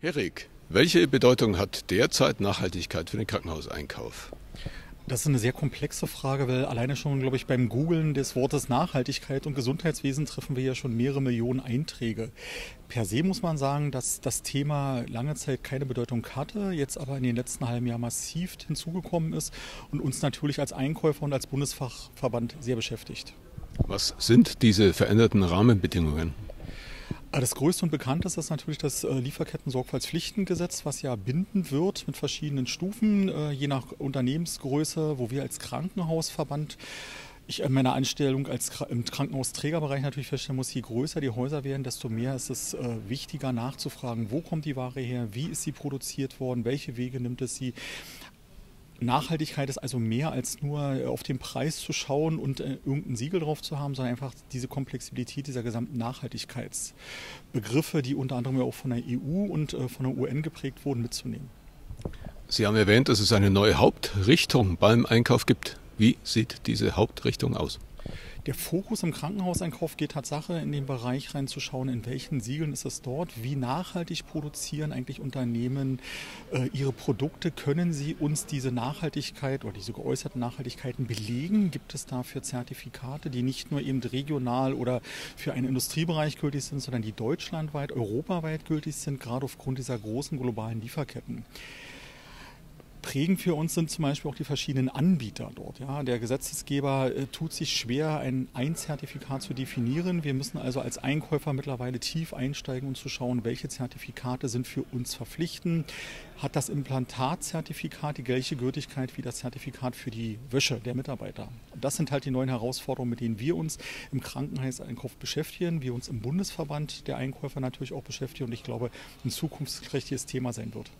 Herr Rieck, welche Bedeutung hat derzeit Nachhaltigkeit für den Krankenhauseinkauf? Das ist eine sehr komplexe Frage, weil alleine schon, glaube ich, beim Googlen des Wortes Nachhaltigkeit und Gesundheitswesen treffen wir ja schon mehrere Millionen Einträge. Per se muss man sagen, dass das Thema lange Zeit keine Bedeutung hatte, jetzt aber in den letzten halben Jahr massiv hinzugekommen ist und uns natürlich als Einkäufer und als Bundesfachverband sehr beschäftigt. Was sind diese veränderten Rahmenbedingungen? Ah, das größte und bekannteste ist natürlich das äh, Lieferketten-Sorgfaltspflichtengesetz, was ja binden wird mit verschiedenen Stufen, äh, je nach Unternehmensgröße, wo wir als Krankenhausverband ich in meiner Anstellung als im Krankenhausträgerbereich natürlich feststellen muss, je größer die Häuser werden, desto mehr ist es äh, wichtiger nachzufragen, wo kommt die Ware her, wie ist sie produziert worden, welche Wege nimmt es sie. Nachhaltigkeit ist also mehr als nur äh, auf den Preis zu schauen und äh, irgendein Siegel drauf zu haben, sondern einfach diese Komplexibilität dieser gesamten Nachhaltigkeitsbegriffe, die unter anderem ja auch von der EU und äh, von der UN geprägt wurden, mitzunehmen. Sie haben erwähnt, dass es eine neue Hauptrichtung beim Einkauf gibt. Wie sieht diese Hauptrichtung aus? Der Fokus im Krankenhauseinkauf geht Tatsache in den Bereich reinzuschauen, in welchen Siegeln ist es dort, wie nachhaltig produzieren eigentlich Unternehmen äh, ihre Produkte, können sie uns diese Nachhaltigkeit oder diese geäußerten Nachhaltigkeiten belegen? Gibt es dafür Zertifikate, die nicht nur eben regional oder für einen Industriebereich gültig sind, sondern die deutschlandweit, europaweit gültig sind, gerade aufgrund dieser großen globalen Lieferketten? Prägend für uns sind zum Beispiel auch die verschiedenen Anbieter dort. Ja. Der Gesetzgeber äh, tut sich schwer, ein Einzertifikat zu definieren. Wir müssen also als Einkäufer mittlerweile tief einsteigen und zu schauen, welche Zertifikate sind für uns verpflichtend. Hat das Implantatzertifikat die gleiche Gültigkeit wie das Zertifikat für die Wäsche der Mitarbeiter? Das sind halt die neuen Herausforderungen, mit denen wir uns im Krankenhauseinkauf beschäftigen, wir uns im Bundesverband der Einkäufer natürlich auch beschäftigen und ich glaube, ein zukunftsträchtiges Thema sein wird.